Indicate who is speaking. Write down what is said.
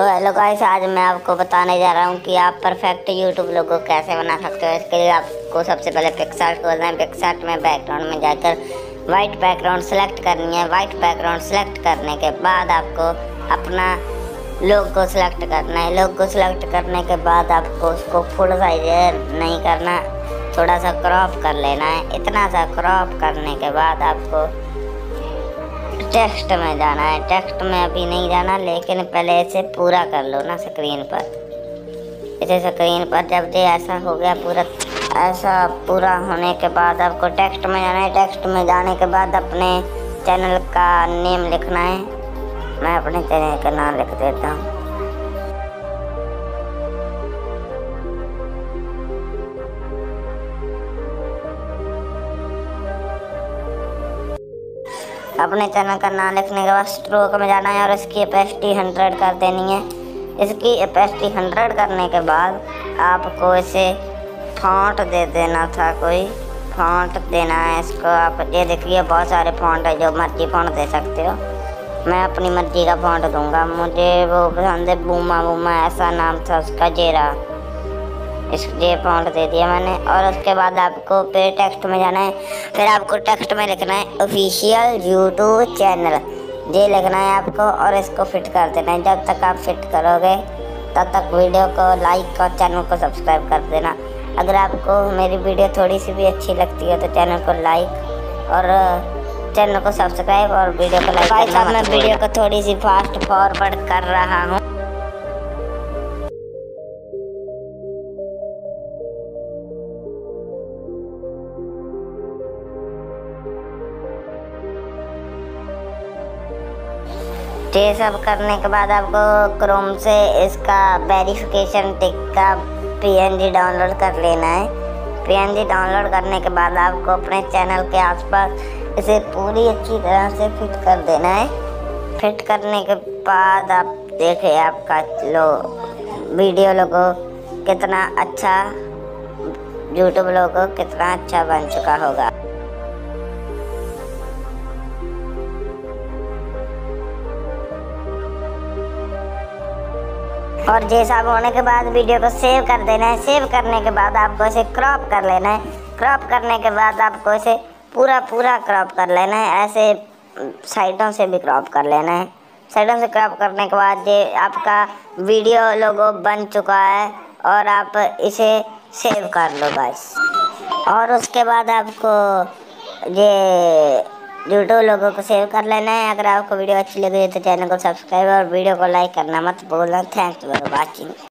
Speaker 1: तो hello guys आज मैं आपको बताने जा रहा हूँ कि आप परफेक्ट यूट्यूब लोगो कैसे बना सकते हो। इसके लिए आपको सबसे पहले पिक्सार्ट खोलना है। पिक्सार्ट में बैकग्राउंड में जाकर वाइट बैकग्राउंड सेलेक्ट करनी है। वाइट बैकग्राउंड सेलेक्ट करने के बाद आपको अपना लोगो सेलेक्ट करना है। लोगो सेलेक्ट करने के बाद आपको उसको फुल साइज़ नहीं करना, थोड़ा सा क्रॉप कर लेना है। इतना सा क्रॉप करने के बाद आपको टेक्स्ट में जाना है। टेक्स्ट में अभी नहीं जाना, लेकिन पहले इसे पूरा कर लो ना स्क्रीन पर। इसे स्क्रीन पर जब ये ऐसा हो गया पूरा, ऐसा पूरा होने के बाद आपको टेक्स्ट में जाना है। टेक्स्ट में जाने के बाद अपने चैनल का नेम लिखना है। मैं अपने चैनल का नाम लिख देता हूँ। अपने चैनल का नाम लिखने के बाद स्ट्रोक में जाना है और इसकी एपेसिटी हंड्रेड कर देनी है। इसकी एपेसिटी हंड्रेड करने के बाद आपको इसे फॉन्ट दे देना था कोई। फॉन्ट देना है इसको। आप ये देखिए, बहुत सारे फॉन्ट है, जो मर्ज़ी फॉन्ट दे सकते हो। मैं अपनी मर्ज़ी का फॉन्ट दूँगा। मुझे वो पसंद है बूमा बूमा ऐसा नाम था, उसका जेरा। इस ये फॉन्ट दे दिया मैंने। और उसके बाद आपको फिर टेक्स्ट में जाना है। फिर आपको टेक्स्ट में लिखना है ऑफिशियल यूट्यूब चैनल ये लिखना है आपको और इसको फिट कर देना है। जब तक आप फिट करोगे तब तक वीडियो को लाइक और चैनल को सब्सक्राइब कर देना। अगर आपको मेरी वीडियो थोड़ी सी भी अच्छी लगती है तो चैनल को लाइक और चैनल को सब्सक्राइब और वीडियो को लाइक मैं वीडियो को थोड़ी सी फास्ट फॉरवर्ड कर रहा हूँ। ये सब करने के बाद आपको क्रोम से इसका वेरिफिकेशन टिक का पीएनजी डाउनलोड कर लेना है। पीएनजी डाउनलोड करने के बाद आपको अपने चैनल के आसपास इसे पूरी अच्छी तरह से फिट कर देना है। फिट करने के बाद आप देखें आपका लो वीडियो लोगो कितना अच्छा यूट्यूब लोगो कितना अच्छा बन चुका होगा। और जैसा होने के बाद वीडियो को सेव कर देना है। सेव करने के बाद आपको इसे क्रॉप कर लेना है। क्रॉप करने के बाद आपको इसे पूरा पूरा क्रॉप कर लेना है। ऐसे साइडों से भी क्रॉप कर लेना है। साइडों से क्रॉप करने के बाद ये आपका वीडियो लोगो बन चुका है और आप इसे सेव कर लो बस। और उसके बाद आपको ये यूट्यूब लोगों को सेव कर लेना है। अगर आपको वीडियो अच्छी लगी तो चैनल को सब्सक्राइब और वीडियो को लाइक करना मत भूलना। Thanks for watching